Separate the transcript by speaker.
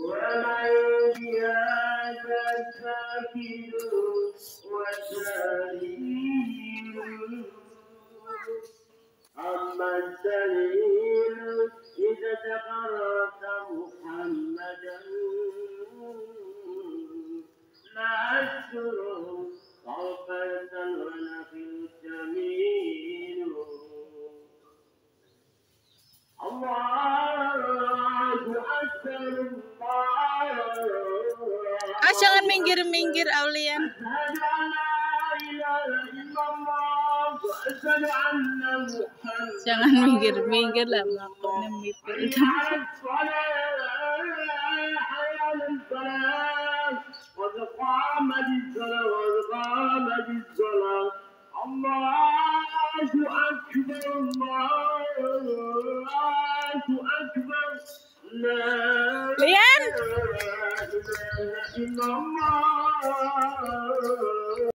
Speaker 1: ومن بهذا ساكن وسائل أما الدليل إذا ذكرت محمدا لا أذكره صوفة ونخل جميل الله
Speaker 2: minggir-minggir Aulian. Jangan minggir-minggir lah melakukannya mikir. Lian.
Speaker 1: in the mind.